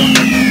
Musik